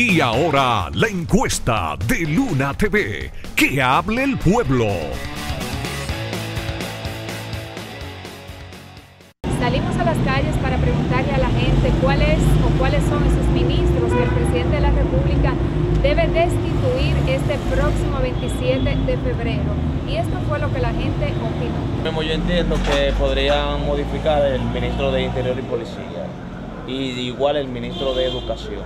Y ahora la encuesta de Luna TV. Que hable el pueblo. Salimos a las calles para preguntarle a la gente cuáles o cuáles son esos ministros que el presidente de la República debe destituir este próximo 27 de febrero. Y esto fue lo que la gente opinó. Yo entiendo que podrían modificar el ministro de Interior y Policía y igual el ministro de Educación.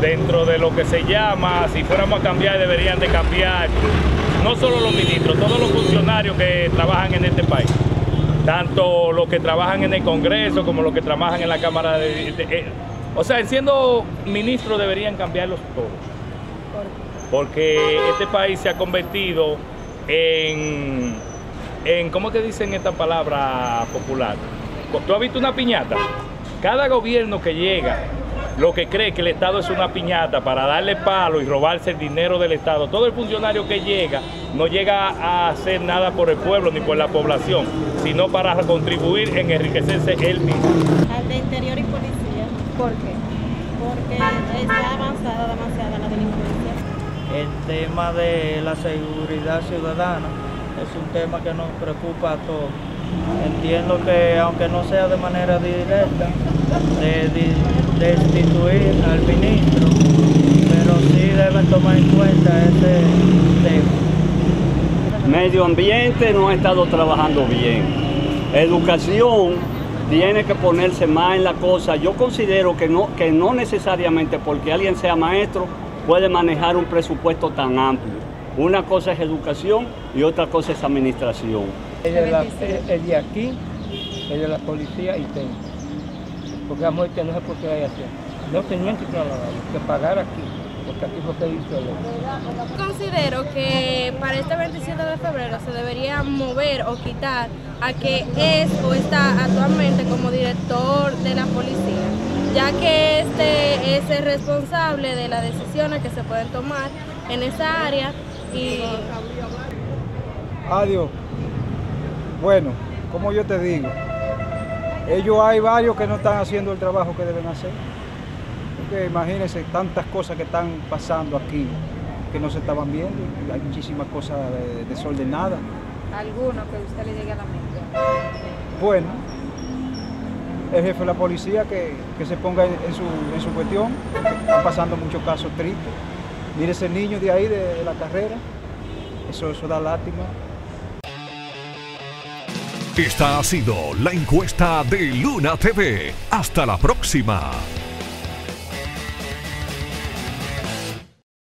Dentro de lo que se llama, si fuéramos a cambiar, deberían de cambiar no solo los ministros, todos los funcionarios que trabajan en este país, tanto los que trabajan en el Congreso como los que trabajan en la Cámara de... Eh, o sea, siendo ministros deberían cambiarlos todos. Porque este país se ha convertido en, en ¿cómo te dicen esta palabra popular? ¿Tú has visto una piñata? Cada gobierno que llega, lo que cree que el Estado es una piñata para darle palo y robarse el dinero del Estado, todo el funcionario que llega no llega a hacer nada por el pueblo ni por la población, sino para contribuir en enriquecerse él mismo. Al de interior y policía. ¿Por qué? Porque está avanzada demasiado la delincuencia. El tema de la seguridad ciudadana es un tema que nos preocupa a todos. Entiendo que aunque no sea de manera directa, de, destituir al ministro, pero sí deben tomar en cuenta ese tema. Medio ambiente no ha estado trabajando bien. Educación tiene que ponerse más en la cosa. Yo considero que no, que no necesariamente porque alguien sea maestro puede manejar un presupuesto tan amplio. Una cosa es educación y otra cosa es administración. El de, la, el de aquí, el de la policía y tengo. Porque a muerte no por qué hay hacer. No tenían que que pagar aquí, porque aquí fue que hizo el Considero que para este 27 de febrero se debería mover o quitar a que es o está actualmente como director de la policía, ya que este es el responsable de las decisiones que se pueden tomar en esa área y... Adiós. Bueno, como yo te digo, ellos hay varios que no están haciendo el trabajo que deben hacer. Porque imagínense tantas cosas que están pasando aquí que no se estaban viendo. Hay muchísimas cosas desordenadas. ¿Alguno que usted le llegue a la mente? Bueno, el jefe de la policía que, se ponga en, su, cuestión. Están pasando muchos casos tristes. Mire ese niño de ahí, de, la carrera. Eso, eso da lástima. Esta ha sido la encuesta de Luna TV. Hasta la próxima.